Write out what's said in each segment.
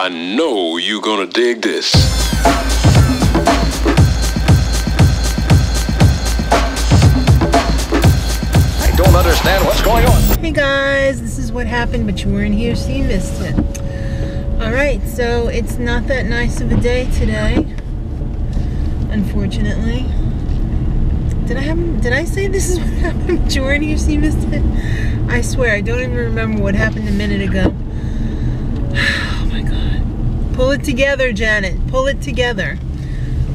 I know you're gonna dig this. I don't understand what's going on. Hey guys, this is what happened, but you weren't here, so you missed it. Alright, so it's not that nice of a day today. Unfortunately. Did I have did I say this is what happened, but you weren't here, so you missed it? I swear, I don't even remember what happened a minute ago. Pull it together, Janet. Pull it together.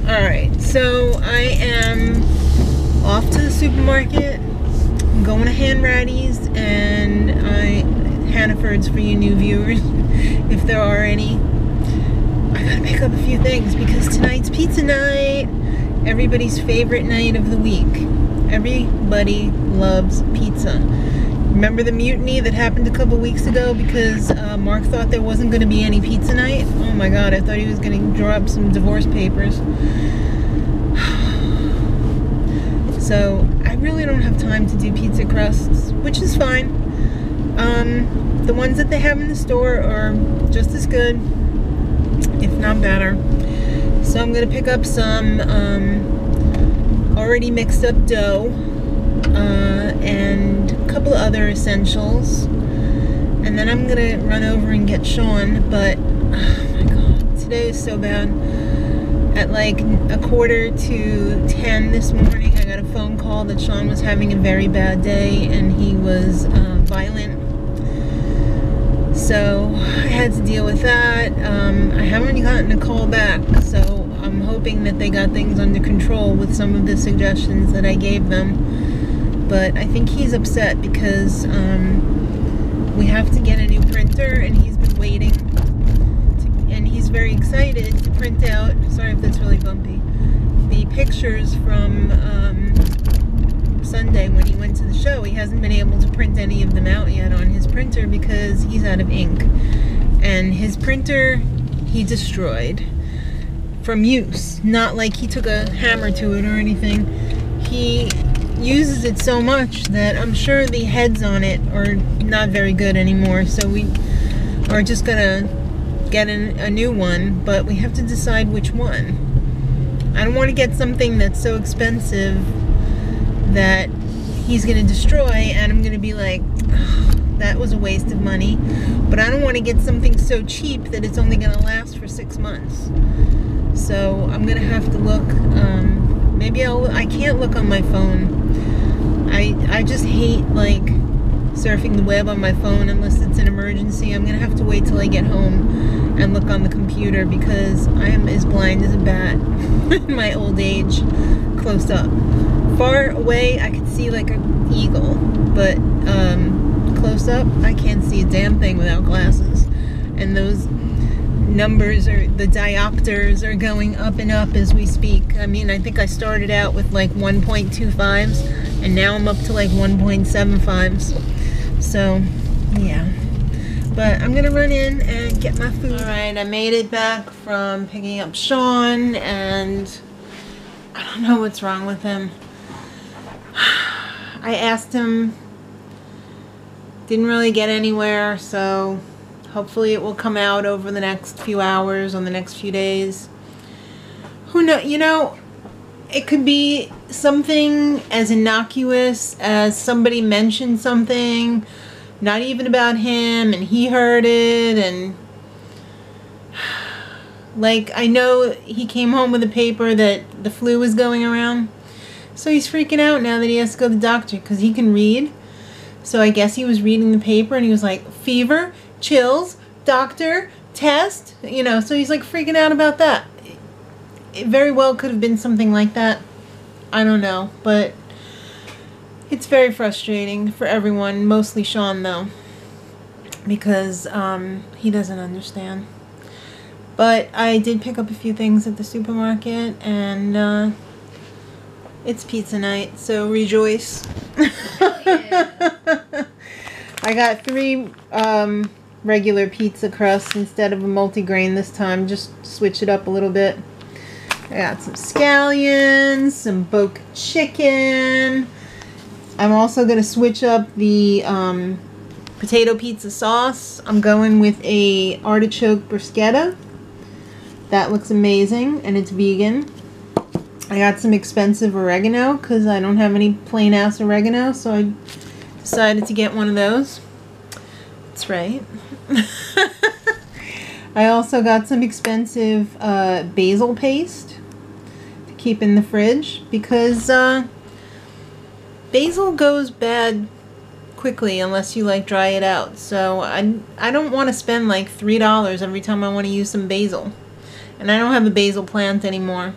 Alright, so I am off to the supermarket. I'm going to Hanratty's and I Hannaford's for you new viewers, if there are any. I gotta pick up a few things because tonight's pizza night. Everybody's favorite night of the week. Everybody loves pizza. Remember the mutiny that happened a couple weeks ago because uh, Mark thought there wasn't going to be any pizza night? Oh my god, I thought he was going to draw up some divorce papers. So I really don't have time to do pizza crusts, which is fine. Um, the ones that they have in the store are just as good, if not better. So I'm gonna pick up some um, already mixed up dough uh, other essentials, and then I'm gonna run over and get Sean. But oh my god, today is so bad. At like a quarter to 10 this morning i got a phone call that sean was having a very bad day and he was uh, violent. So i had to deal with that. Um, i haven't gotten a call back so i'm hoping that they got things under control with some of the suggestions that i gave them but i think he's upset because um, we have to get a new printer and he's been waiting and he's very excited to print out sorry if that's really bumpy the pictures from um, Sunday when he went to the show. He hasn't been able to print any of them out yet on his printer because he's out of ink. And his printer he destroyed from use. Not like he took a hammer to it or anything. He uses it so much that I'm sure the heads on it are not very good anymore so we are just gonna get an, a new one, but we have to decide which one. I don't want to get something that's so expensive that he's to destroy and I'm to be like, that was a waste of money. But I don't want to get something so cheap that it's only to last for six months. So I'm to have to look. Um, maybe I'll, I can't look on my phone. I, I just hate like surfing the web on my phone unless it's an emergency. I'm going to have to wait till I get home and look on the computer because I am as blind as a bat in my old age close up. Far away I could see like an eagle, but um, close up I can't see a damn thing without glasses. And those numbers are the diopters are going up and up as we speak. I mean, I think I started out with like 1.25s and now I'm up to like 1.75s. So, yeah but I'm gonna run in and get my food. All right, I made it back from picking up Sean and I don't know what's wrong with him. I asked him, didn't really get anywhere, so hopefully it will come out over the next few hours, on the next few days. Who know, you know, it could be something as innocuous as somebody mentioned something not even about him and he heard it and like I know he came home with a paper that the flu was going around so he's freaking out now that he has to go to the doctor because he can read so I guess he was reading the paper and he was like fever chills doctor test you know so he's like freaking out about that it very well could have been something like that I don't know but it's very frustrating for everyone, mostly Sean though, because um, he doesn't understand. But I did pick up a few things at the supermarket and uh, it's pizza night, so rejoice. I got three um, regular pizza crust instead of a multigrain this time, just switch it up a little bit. I got some scallions, some boca chicken, I'm also going to switch up the um, potato pizza sauce. I'm going with a artichoke bruschetta. That looks amazing and it's vegan. I got some expensive oregano because I don't have any plain ass oregano, so I decided to get one of those. That's right. I also got some expensive uh, basil paste to keep in the fridge because uh, basil goes bad quickly unless you like dry it out. So I, I don't want to spend like $3 every time I want to use some basil. And I don't have a basil plant anymore.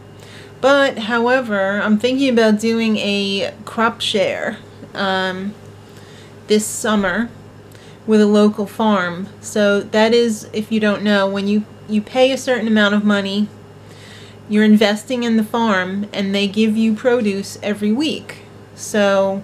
But, however, I'm thinking about doing a crop share um, this summer with a local farm. So that is, if you don't know, when you, you pay a certain amount of money, you're investing in the farm and they give you produce every week. So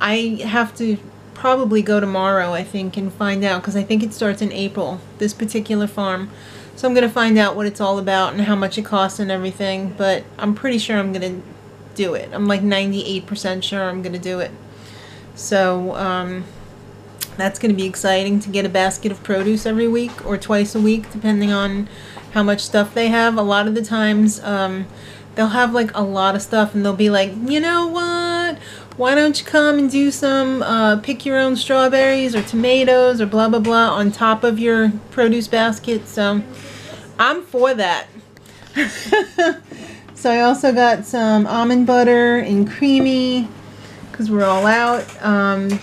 I have to probably go tomorrow, I think, and find out because I think it starts in April, this particular farm. So I'm going to find out what it's all about and how much it costs and everything, but I'm pretty sure I'm going to do it. I'm like 98% sure I'm going to do it. So, um, that's going to be exciting to get a basket of produce every week or twice a week, depending on how much stuff they have. A lot of the times, um, they'll have like a lot of stuff and they'll be like, you know what? Why don't you come and do some uh, pick your own strawberries or tomatoes or blah blah blah on top of your produce basket? So I'm for that. so I also got some almond butter and creamy because we're all out. Um,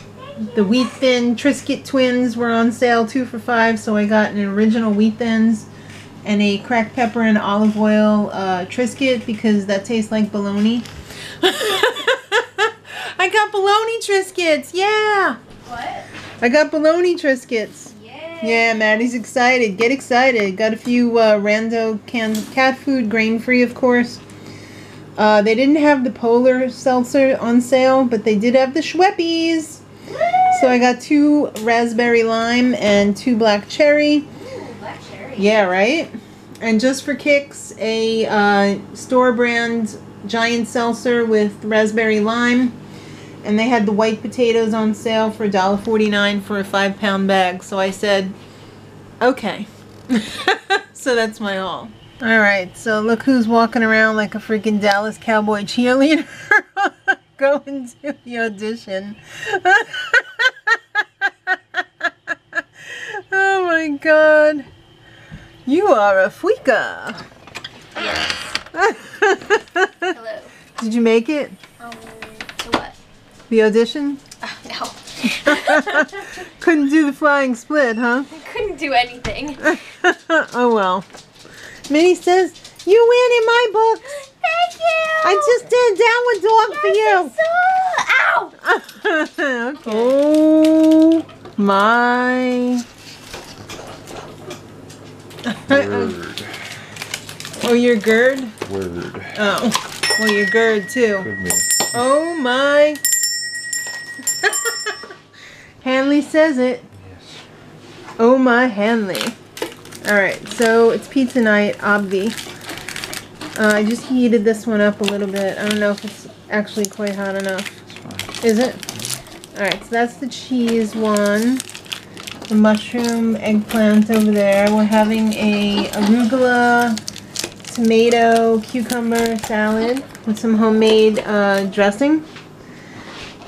the wheat thin Triscuit twins were on sale two for five, so I got an original wheat thins and a cracked pepper and olive oil uh, Triscuit because that tastes like bologna. I got bologna Triscuits, yeah. What? I got bologna Triscuits. Yeah. Yeah, Maddie's excited. Get excited. Got a few uh, rando cans of cat food, grain free, of course. Uh, they didn't have the Polar Seltzer on sale, but they did have the Schweppies. So I got two raspberry lime and two black cherry. Ooh, black cherry. Yeah, right? And just for kicks, a uh, store brand giant seltzer with raspberry lime. And they had the white potatoes on sale for $1.49 for a five pound bag. So I said, okay. so that's my haul. Alright, so look who's walking around like a freaking Dallas Cowboy cheerleader. Going to the audition. oh my god. You are a freaka. Hello. Did you make it? Um, to what? The audition? Uh, no. Couldn't do the flying split, huh? I couldn't do anything. oh well. Minnie says, you win in my book. Thank you. I just did a downward dog for you. Ow. okay. Oh my. Word. oh, you're GERD? Word. Oh. Well, you're GERD too. Oh my. Hanley says it. Yes. Oh my Hanley. Alright, so it's pizza night, obvi. Uh, I just heated this one up a little bit. I don't know if it's actually quite hot enough. It's fine. Is it? Alright, so that's the cheese one. The mushroom eggplant over there. We're having a arugula, tomato, cucumber salad with some homemade uh, dressing.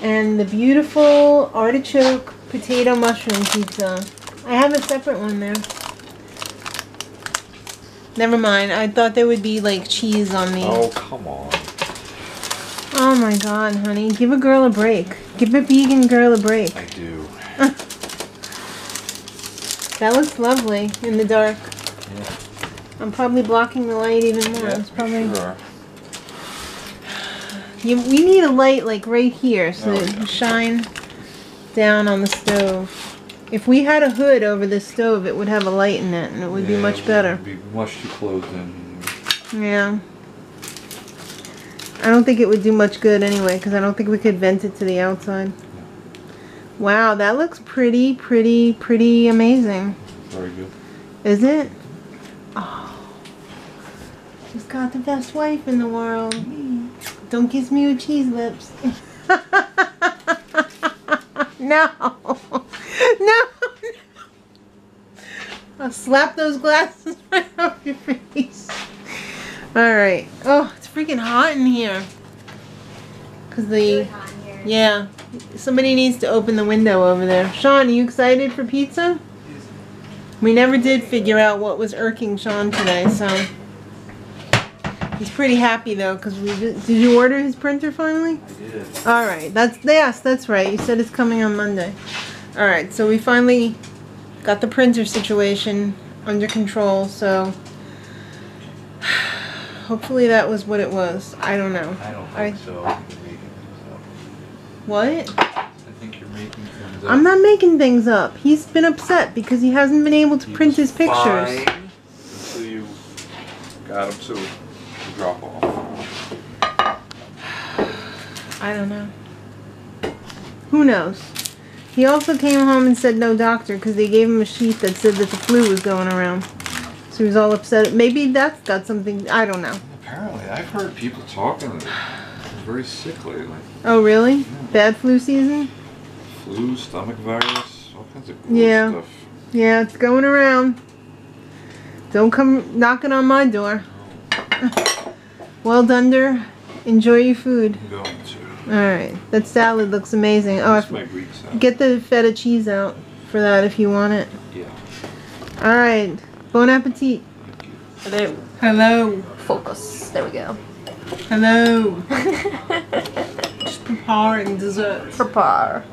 And the beautiful artichoke potato mushroom pizza. I have a separate one there. Never mind. I thought there would be like cheese on these. Oh, come on. Oh my god, honey. Give a girl a break. Give a vegan girl a break. I do. That looks lovely in the dark. Yeah. I'm probably blocking the light even more. Yeah, it's probably sure. you, we need a light like right here so that it yeah. can shine down on the stove. If we had a hood over the stove, it would have a light in it and it would be much it better. be much too close in. Yeah. I don't think it would do much good anyway because I don't think we could vent it to the outside. Wow, that looks pretty, pretty, pretty amazing. Very good. Is it? Oh. She's got the best wife in the world. Don't kiss me with cheese lips. no. No. I'll slap those glasses right off your face. Alright. Oh, it's freaking hot in here. Cause the yeah. Somebody needs to open the window over there. Sean, are you excited for pizza? We never did figure out what was irking Sean today, so he's pretty happy though. Cause we did, did you order his printer finally? Yeah. All right, that's yes, that's right. You said it's coming on Monday. All right, so we finally got the printer situation under control. So hopefully that was what it was. I don't know. I don't think so. I think you're making things up. What? I think you're making things up. I'm not making things up. He's been upset because he hasn't been able to He print his pictures. Until you got him to, drop off. I don't know. Who knows? He also came home and said no doctor because they gave him a sheet that said that the flu was going around. So he was all upset. Maybe that's got something. I don't know. Apparently, I've heard people talking very sick lately. Oh, really? Bad flu season? Flu, stomach virus, all kinds of gross Yeah. stuff. Yeah, it's going around. Don't come knocking on my door. Well, Dunder, enjoy your food. I'm going to. All right, that salad looks amazing. Oh, I That's my Greek salad. Get the feta cheese out for that if you want it. Yeah. All right. Bon appetit. Hello. Hello. Focus. There we go. Hello. Just preparing dessert. Prepare.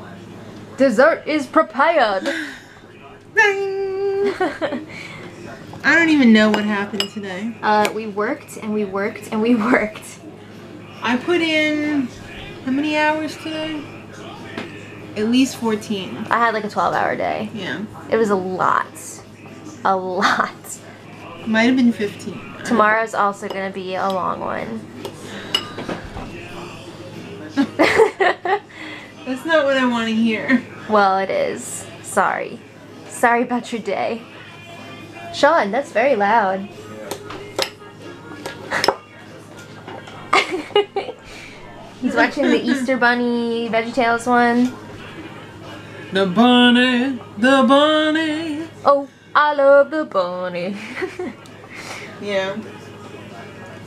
Dessert is prepared. I don't even know what happened today. uh, we worked and we worked and we worked. I put in how many hours today? At least 14. I had like a 12 hour day. Yeah. It was a lot. A lot. Might have been 15. Tomorrow's also gonna be a long one. That's not what I want to hear. well, it is. Sorry. Sorry about your day. Sean, that's very loud. He's watching the Easter Bunny VeggieTales one. The bunny, the bunny. Oh, I love the bunny. Yeah.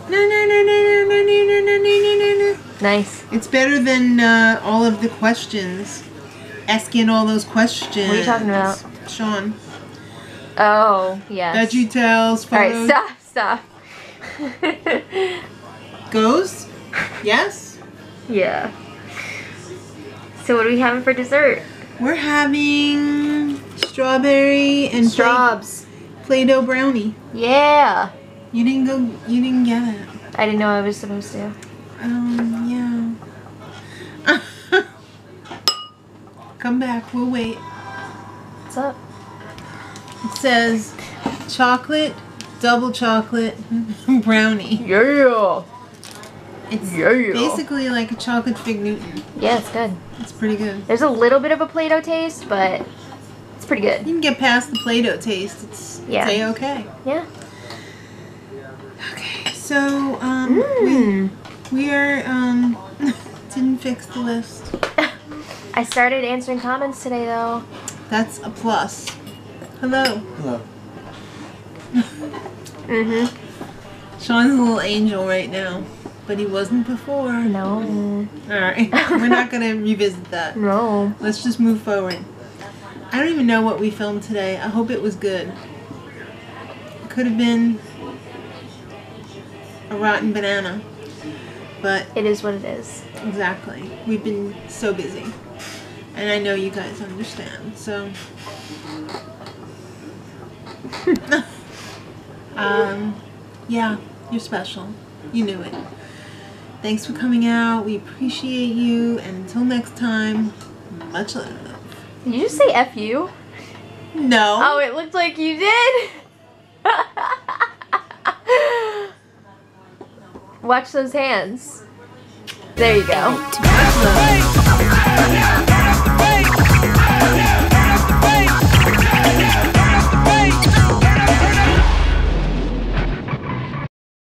No, no, no, no, no, no, no, no, no, no, no. nice. It's better than uh, all of the questions. Asking all those questions. What are you talking about? Sean. Oh, yes. Veggie tales, Alright, photos. stop, stop. Goes? Yes? yeah. So what are we having for dessert? We're having strawberry and Straws. Play Doh brownie. Yeah. You didn't go, you didn't get it. I didn't know I was supposed to. Um, yeah. Come back, we'll wait. What's up? It says chocolate, double chocolate, brownie. Yeah. It's Yeah. basically like a chocolate fig Newton. Yeah, it's good. It's pretty good. There's a little bit of a Play-Doh taste, but it's pretty good. You can get past the Play-Doh taste. It's Yeah. yeah. okay. Yeah. Okay, so um, Mm. we we are um didn't fix the list. I started answering comments today though. That's a plus. Hello. Hello. Mm-hmm. Sean's a little angel right now, but he wasn't before. No. All right, we're not gonna revisit that. No. Let's just move forward. I don't even know what we filmed today. I hope it was good. It could have been a rotten banana, but It is what it is. exactly. We've been so busy, and I know you guys understand. So, um, yeah, you're special. You knew it. Thanks for coming out. We appreciate you, and until next time, much love. Did you just say F you? No. Oh, it looked like you did. Watch those hands. There you go. Much love.